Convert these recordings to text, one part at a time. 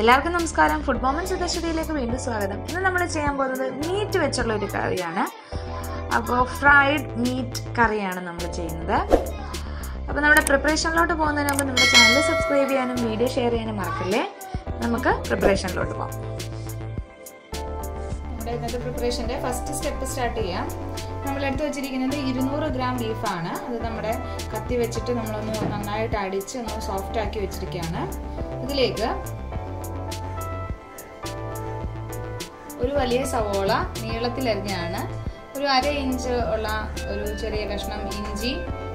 എല്ലാവർക്കും നമസ്കാരം. ഫുഡ് മോമൻസ് സുഖശ്വതിയിലേക്ക് വീണ്ടും സ്വാഗതം. ഇന്ന് നമ്മൾ ചെയ്യാൻ പോകുന്നത് മീറ്റ് വെച്ചുള്ള ഒരു കറിയാണ്. അപ്പോൾ ഫ്രൈഡ് മീറ്റ് കറിയാണ് നമ്മൾ ചെയ്യുന്നത്. അപ്പോൾ നമ്മുടെ പ്രിപ്പറേഷനിലോട്ട് പോകുന്നതിന് മുമ്പ് നമ്മുടെ ചാനൽ സബ്സ്ക്രൈബ് ചെയ്യാനും വീഡിയോ ഷെയർ ചെയ്യാനും മറക്കല്ലേ? നമുക്ക് പ്രിപ്പറേഷനിലോട്ട് പോകാം. നമ്മുടെ ഇന്നത്തെ പ്രിപ്പറേഷന്റെ ഫസ്റ്റ് സ്റ്റെപ്പ് സ്റ്റാർട്ട് ചെയ്യാം. നമ്മൾ എടുത്ത് വെച്ചിരിക്കുന്നത് ഇരുന്നൂറ് ഗ്രാം ബീഫാണ് അത് നമ്മുടെ കത്തി വെച്ചിട്ട് നമ്മളൊന്ന് നന്നായിട്ട് അടിച്ച് ഒന്ന് സോഫ്റ്റ് ആക്കി വെച്ചിരിക്കുകയാണ്. ഇതിലേക്ക് ഒരു വലിയ സവോള നീളത്തിലരിഞ്ഞാണ് ഒരു അര ഇഞ്ച് ഉള്ള ഒരു ചെറിയ കഷ്ണം ഇഞ്ചി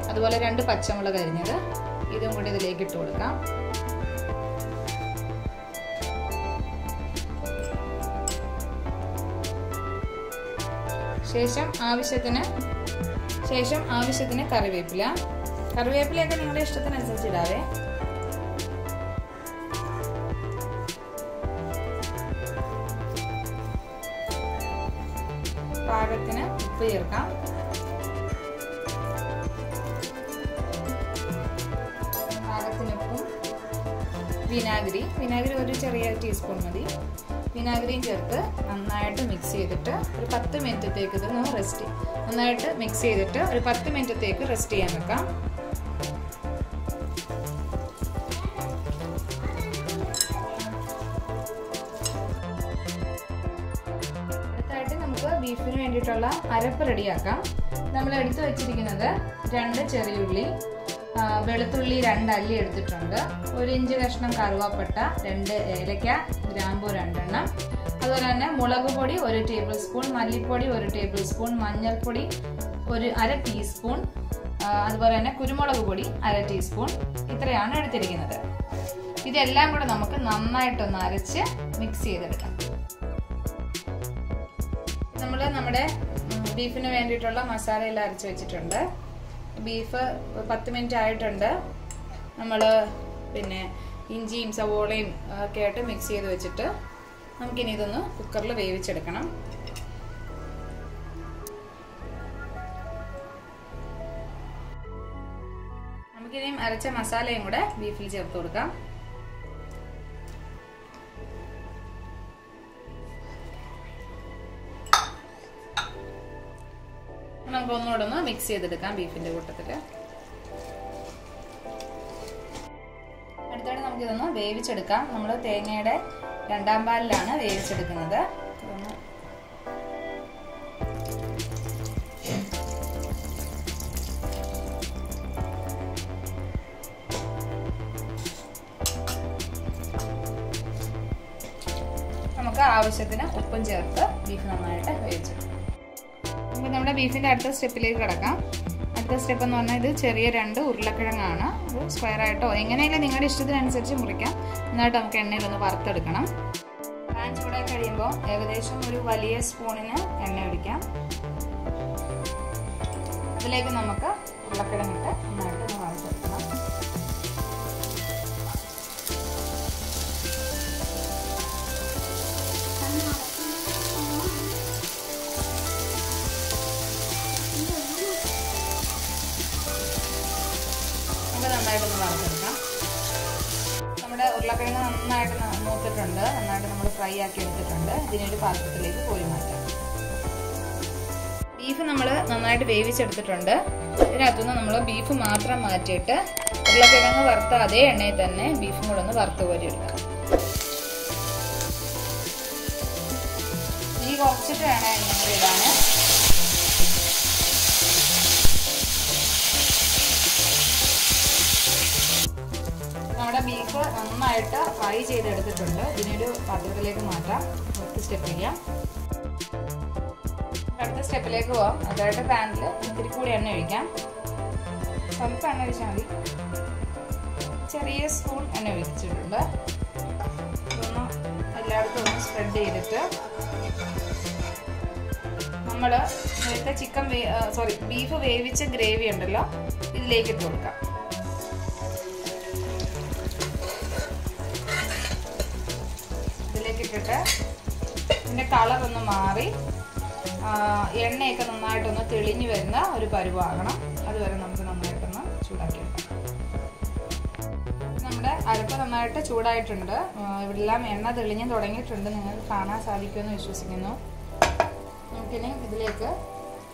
അതുപോലെ രണ്ട് പച്ചമുളക് അരിഞ്ഞത്. ഇതും കൂടി ഇതിലേക്ക് ഇട്ട് കൊടുക്കാം. ശേഷം ആവശ്യത്തിന് ശേഷം ആവശ്യത്തിന് കറിവേപ്പില. കറിവേപ്പിലയൊക്കെ നിങ്ങളുടെ ഇഷ്ടത്തിനനുസരിച്ച് ഇടാവേ. പാകത്തിന് ഉപ്പ് ചേർക്കാം വിനാഗിരി. വിനാഗിരി ഒരു ചെറിയ ടീസ്പൂൺ മതി. വിനാഗിരിയും ചേർത്ത് നന്നായിട്ട് മിക്സ് ചെയ്തിട്ട് ഒരു പത്ത് മിനിറ്റത്തേക്ക് ഇത് റെസ്റ്റ് നന്നായിട്ട് മിക്സ് ചെയ്തിട്ട് ഒരു പത്ത് മിനിറ്റത്തേക്ക് റെസ്റ്റ് ചെയ്യാൻ വെക്കാം. ബീഫിന് വേണ്ടിയിട്ടുള്ള അരപ്പ് റെഡിയാക്കാം. നമ്മൾ എടുത്തു വെച്ചിരിക്കുന്നത് രണ്ട് ചെറിയുള്ളി വെളുത്തുള്ളി രണ്ട് അല്ലി എടുത്തിട്ടുണ്ട്. ഒരു ഇഞ്ച് കഷ്ണം കറുവാപ്പട്ട രണ്ട് ഏലക്ക ഗ്രാമ്പു രണ്ടെണ്ണം. അതുപോലെ തന്നെ മുളക് പൊടി ഒരു ടേബിൾ സ്പൂൺ മല്ലിപ്പൊടി ഒരു ടേബിൾ സ്പൂൺ മഞ്ഞൾപ്പൊടി ഒരു അര ടീസ്പൂൺ അതുപോലെ തന്നെ കുരുമുളക് പൊടി അര ടീസ്പൂൺ. ഇത്രയാണ് എടുത്തിരിക്കുന്നത്. ഇതെല്ലാം കൂടെ നമുക്ക് നന്നായിട്ടൊന്ന് അരച്ച് മിക്സ് ചെയ്തെടുക്കാം. നമ്മൾ നമ്മുടെ ബീഫിന് വേണ്ടിയിട്ടുള്ള മസാലയെല്ലാം അരച്ച് വെച്ചിട്ടുണ്ട്. ബീഫ് പത്ത് മിനിറ്റ് ആയിട്ടുണ്ട്. നമ്മൾ പിന്നെ ഇഞ്ചിയും സവോളയും ഒക്കെ ആയിട്ട് മിക്സ് ചെയ്ത് വെച്ചിട്ട് നമുക്കിനി ഇതൊന്ന് കുക്കറിൽ വേവിച്ചെടുക്കണം. നമുക്കിനിയും അരച്ച മസാലയും കൂടെ ബീഫിൽ ചേർത്ത് കൊടുക്കാം. നമുക്ക് ഒന്നുകൂടെ ഒന്ന് മിക്സ് ചെയ്തെടുക്കാം ബീഫിന്റെ കൂട്ടത്തിൽ അടുത്തായിട്ട് നമുക്കിതൊന്ന് വേവിച്ചെടുക്കാം. നമ്മൾ തേങ്ങയുടെ രണ്ടാം പാലിലാണ് വേവിച്ചെടുക്കുന്നത്. നമുക്ക് ആവശ്യത്തിന് ഉപ്പും ചേർത്ത് ബീഫ് നന്നായിട്ട് വേവിച്ചെടുക്കാം. നമുക്ക് നമ്മുടെ ബീഫിന്റെ അടുത്ത സ്റ്റെപ്പിലേക്ക് കിടക്കാം. അടുത്ത സ്റ്റെപ്പ് എന്ന് പറഞ്ഞാൽ ഇത് ചെറിയ രണ്ട് ഉരുളക്കിഴങ്ങാണ്. അത് സ്ക്വയർ ആയിട്ടോ എങ്ങനെയെങ്കിലും നിങ്ങളുടെ ഇഷ്ടത്തിനനുസരിച്ച് മുറിക്കാം. എന്നിട്ട് നമുക്ക് എണ്ണയിലൊന്ന് വറുത്തെടുക്കണം. പാൻ ചൂടായി കഴിയുമ്പോൾ ഏകദേശം ഒരു വലിയ സ്പൂണിന് എണ്ണ ഒഴിക്കാം. അതിലേക്ക് നമുക്ക് ഉരുളക്കിഴങ്ങിട്ട് നന്നായിട്ട് ഒന്ന് നമുക്ക് നന്നായിട്ടൊന്ന് വറുത്തെടുക്കാം. നമ്മുടെ ഉരുളക്കിഴങ്ങ് നന്നായിട്ട് മൂത്തിട്ടുണ്ട്. നന്നായിട്ട് നമ്മൾ ഫ്രൈ ആക്കി എടുത്തിട്ടുണ്ട്. ഇതിനൊരു പാത്രത്തിലേക്ക് കോരി മാറ്റാം. ബീഫ് നമ്മൾ നന്നായിട്ട് വേവിച്ചെടുത്തിട്ടുണ്ട്. ഇതിനകത്തുനിന്ന് നമ്മൾ ബീഫ് മാത്രം മാറ്റിയിട്ട് ഉരുളക്കിഴങ്ങ് വറുത്ത അതേ എണ്ണയിൽ തന്നെ ബീഫും കൂടെ ഒന്ന് വറുത്ത് കോരി എടുക്കാം. ഈ കുറച്ചിട്ട് വേണം എണ്ണ ഇടാൻ. ബീഫ് നന്നായിട്ട് ഫ്രൈ ചെയ്തെടുത്തിട്ടുണ്ട്. ഇതിനൊരു പാത്രത്തിലേക്ക് മാറ്റാം. അടുത്ത സ്റ്റെപ്പ് ചെയ്യാം അടുത്ത സ്റ്റെപ്പിലേക്ക് പോവാം. അതായത് പാനിൽ ഇത്തിരി കൂടി എണ്ണ ഒഴിക്കാം. സ്വല്പം എണ്ണ ഒഴിച്ചാൽ മതി. ചെറിയ സ്പൂൺ എണ്ണ ഒഴിച്ചിട്ടുണ്ട്. ഒന്ന് എല്ലായിടത്തും ഒന്ന് സ്പ്രെഡ് ചെയ്തിട്ട് നമ്മൾ നേരത്തെ ചിക്കൻ സോറി ബീഫ് വേവിച്ച ഗ്രേവി ഉണ്ടല്ലോ ഇതിലേക്ക് ഇട്ട് കൊടുക്കാം. ഇട്ടിട്ട് ഇതിന്റെ കളർ ഒന്ന് മാറി എണ്ണയൊക്കെ നന്നായിട്ടൊന്ന് തെളിഞ്ഞു വരുന്ന ഒരു പരുവാകണം. അതുവരെ നമുക്ക് നന്നായിട്ടൊന്ന് ചൂടാക്കി നമ്മുടെ അരപ്പ് നന്നായിട്ട് ചൂടായിട്ടുണ്ട്. ഇവിടെല്ലാം എണ്ണ തെളിഞ്ഞു തുടങ്ങിയിട്ടുണ്ട്. നിങ്ങൾക്ക് കാണാൻ സാധിക്കുമെന്ന് വിശ്വസിക്കുന്നു. നമുക്കിനി ഇതിലേക്ക്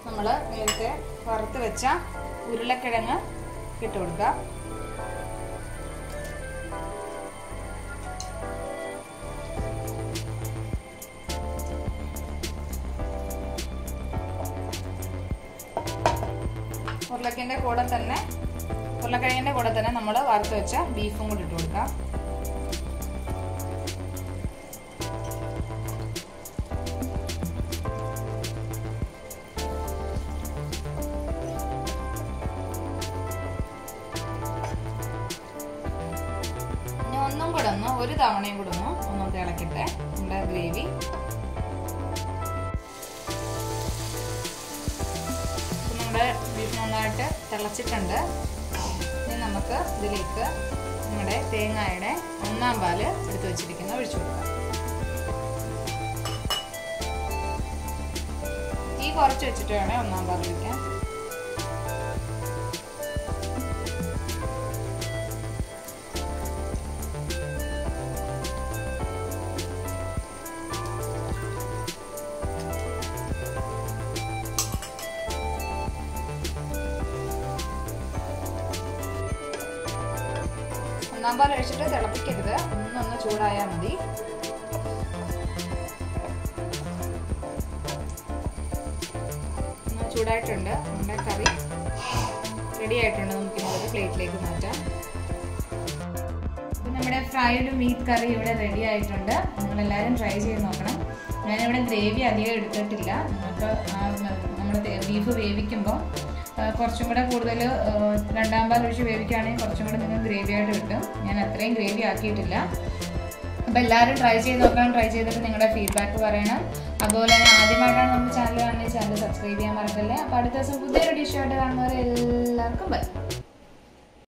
നമ്മൾ നേരത്തെ വറുത്ത് വെച്ച ഉരുളക്കിഴങ്ങ് ഇട്ട് കൊടുക്കാം. ഉരുളക്കിന്റെ കൂടെ തന്നെ ഉരുളക്കിഴങ്ങിന്റെ കൂടെ തന്നെ നമ്മൾ വറുത്ത് വെച്ച ബീഫും കൂടി ഇട്ട് കൊടുക്കാം. ഒന്നും കൂടെ ഒന്ന് ഒരു തവണയും കൂടെ നന്നായിട്ട് തിളച്ചിട്ടുണ്ട്. ഇനി നമുക്ക് ഇതിലേക്ക് നമ്മുടെ തേങ്ങയുടെ ഒന്നാം പാൽ എടുത്തു വെച്ചിരിക്കുന്ന ഒഴിച്ചു കൊടുക്കാം. തീ കുറച്ച് വെച്ചിട്ട് വേണേൽ ഒന്നാം പാൽ ഒഴിക്കാൻ ഒന്നാം പാൽ ഒഴിച്ചിട്ട് തിളപ്പിക്കരുത്. ഒന്നൊന്ന് ചൂടായാൽ മതി. ചൂടായിട്ടുണ്ട്. നമ്മുടെ കറി റെഡി ആയിട്ടുണ്ട്. നമുക്ക് ഇന്നത്തെ പ്ലേറ്റിലേക്ക് മാറ്റാം. അപ്പം നമ്മുടെ ഫ്രൈഡ് മീറ്റ് കറി ഇവിടെ റെഡി ആയിട്ടുണ്ട്. നിങ്ങളെല്ലാവരും ട്രൈ ചെയ്ത് നോക്കണം. ഞാനിവിടെ ഗ്രേവി അധികം എടുത്തിട്ടില്ല. നമുക്ക് നമ്മൾ ബീഫ് വേവിക്കുമ്പോൾ കുറച്ചും കൂടെ കൂടുതൽ രണ്ടാം പാൽ ഒഴിച്ച് വേവിക്കുകയാണെങ്കിൽ കുറച്ചും കൂടെ നിങ്ങൾ ഗ്രേവി ആയിട്ട് കിട്ടും. ഞാൻ അത്രയും ഗ്രേവി ആക്കിയിട്ടില്ല. അപ്പോൾ എല്ലാവരും ട്രൈ ചെയ്ത് നോക്കാൻ ട്രൈ ചെയ്തിട്ട് നിങ്ങളുടെ ഫീഡ്ബാക്ക് പറയണം. അതുപോലെ തന്നെ ആദ്യമായിട്ടാണ് നമ്മുടെ ചാനൽ കാണുന്നത് ചാനൽ സബ്സ്ക്രൈബ് ചെയ്യാൻ മറക്കല്ലേ. അപ്പോൾ അടുത്ത ദിവസം പുതിയൊരു ഡിഷായിട്ട് കാണുന്നവരെ എല്ലാവർക്കും ബൈ